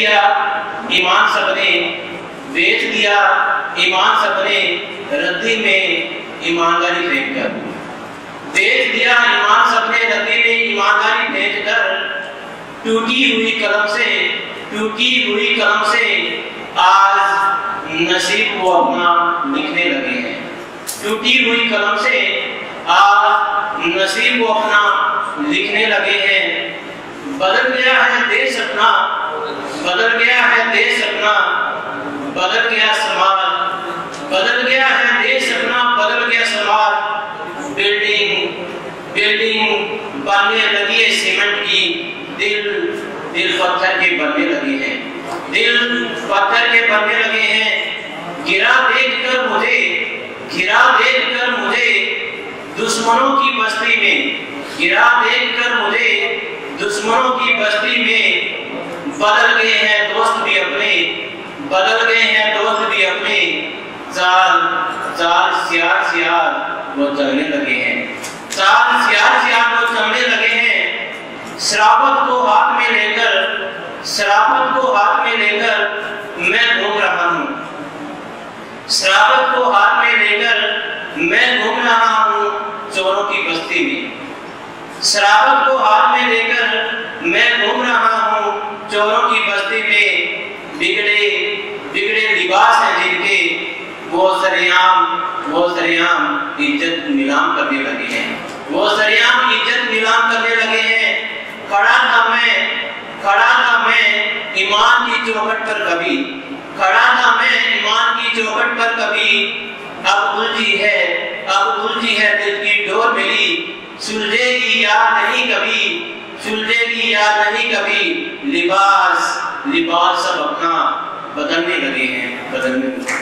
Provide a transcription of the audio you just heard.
دیا ایمان سب نے بیچ دیا ایمان سب نے ردی میں ایمانداری پھینک کر۔ بیچ دیا ایمان سب نے ردی میں ایمانداری پھینک کر۔ ٹوٹی ہوئی قلم سے، ٹوٹی ہوئی قلم سے آج نصیب کو اپنا لکھنے لگے ہیں۔ ٹوٹی ہوئی قلم سے آج نصیب کو اپنا لکھنے لگے ہیں۔ بدل گیا ہے دیش اپنا بدل گیا ہے دیش اپنا بدل گیا سماج بدل گیا ہے دیش اپنا بدل گیا سماج بلڈنگ بلڈنگ بننے لگی ہے سیمنٹ کی۔ دل دل پتھر کے بننے لگے ہیں۔ دل پتھر کے بننے لگے ہیں۔ گرا دیکھ کر مجھے، گرا دیکھ کر مجھے دشمنوں کی بستی میں۔ گرا دیکھ کر مجھے دشمنوں کی بستی میں بدل گئے ہیں دوست بھی اپنے۔ بدل گئے ہیں دوست بھی اپنے۔ زال زال، سیار سیار۔ وہ چلنے لگے ہیں۔ زال سیار سیار وہ چلنے لگے ہیں، شرابت کو ہاتھ میں لے کر، شرابت کو ہاتھ میں لے کر میں گھوم رہا ہوں۔ شرابت کو ہاتھ میں لے کر میں گھوم رہا ہوں چوروں کی بستی میں۔ شرابت کو ہاتھ میں لے کر میں گھوم رہا ہوں چوروں کی بستی میں۔ بگڑے بگڑے لباس وہ سریام وہ سریام عزت نیلام کرنے لگے ہیں۔ وہ سریام عزت نیلام کرنے لگے ہیں۔ کھڑا تھا میں، کھڑا تھا میں ایمان کی چوکٹ پر کبھی۔ کھڑا تھا میں ایمان کی چوکٹ پر کبھی۔ اب الجھی ہے، اب الجھی ہے دل کی ڈور میری سلجھے گی یاد نہیں کبھی؟ سلجھے گی یاد نہیں کبھی؟ لباس لباس سب اپنا بدلنے لگے ہیں، بدلنے لگے